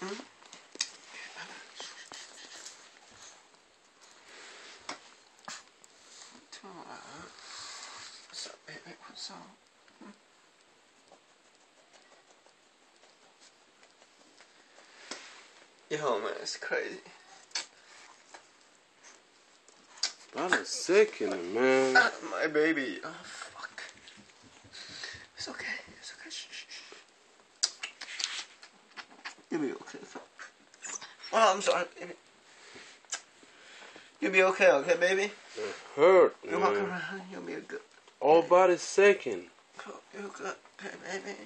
Hmm? What's up, baby? What's up? Hmm? Yo, man, it's crazy. About a second, man. Ah, my baby. Oh, fuck. It's okay. It's okay. Shh, shh, shh. You'll be okay. Oh, I'm sorry, baby. You'll be okay, okay, baby? It hurt, You walk around, you'll be good. All body second. You're good, okay, baby?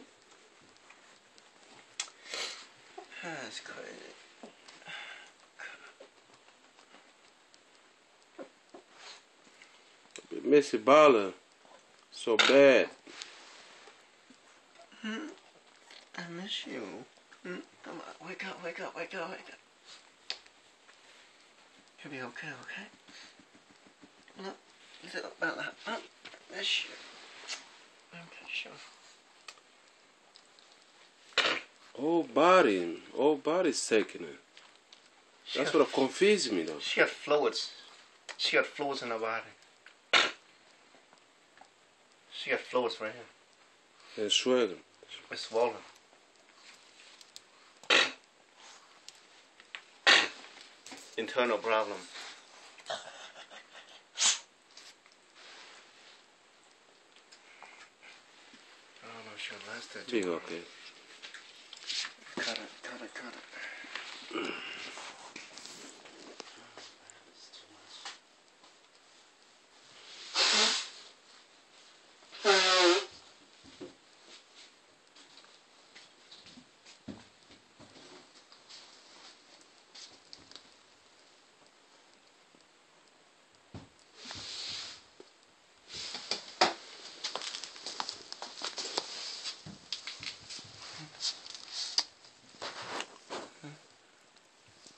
That's crazy. Missy Bala. So bad. Hmm? I miss you. Hmm? Come on, wake up, wake up, wake up, wake up. You'll be okay, okay? No, Look, little Bella, up. Miss you. I miss you. Whole body. Whole body second. She That's got, what confused me though. She got fluids. She got fluids in her body. She got fluids right here. And swelling. It's swollen. Internal problem. I don't know if she'll last that Be tomorrow. okay. Cut it, cut it, cut it.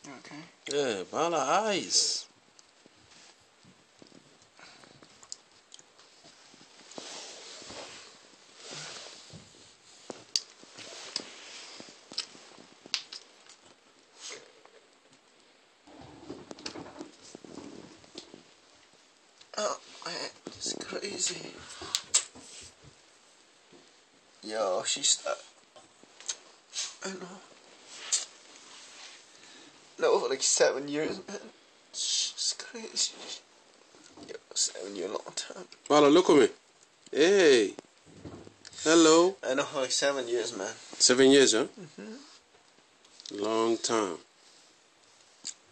Okay. Yeah, Bala eyes. Oh it's crazy. Yo, she's stuck. I know. No, for like seven years, man. It's crazy. Yo, seven year long time. Bala, look at me. Hey. Hello. I know, for like seven years, man. Seven years, huh? Mm-hmm. Long time.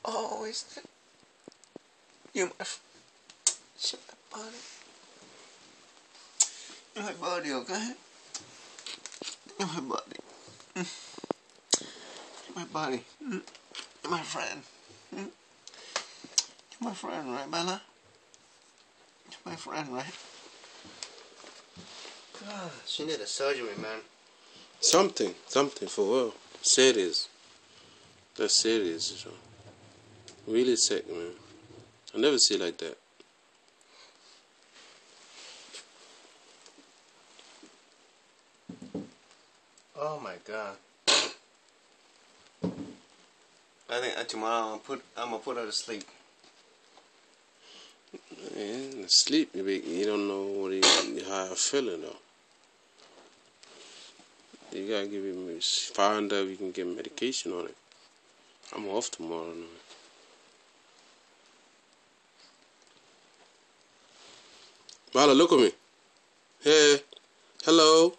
Always. You're my. f- You're my body. You're my body, okay? You're my body. Mm. You're my body. Mm. You're my friend. Mm. You're my friend, right, Bella? You're my friend, right? God, she needed surgery, man. Something. Something for real. Serious. That's serious, you know. Really sick, man. I never see like that. Oh my god. I think tomorrow I'm gonna put I'm gonna put her to sleep. Man, sleep, you, you don't know what you, how you're feeling though. You gotta give him, find out if you can get medication on it. I'm off tomorrow. No. Mala, look at me. Hey, hello.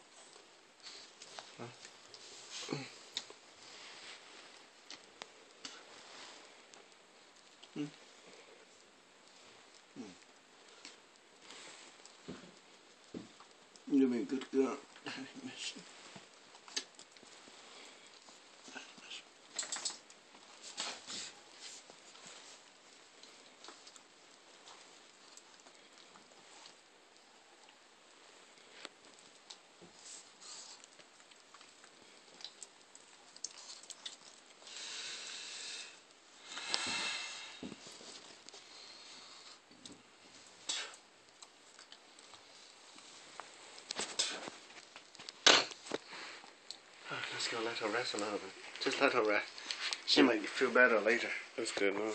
You'll be a good girl. Miss you. Just gonna let her rest a little bit. Just let her rest. She might feel better later. That's good, man.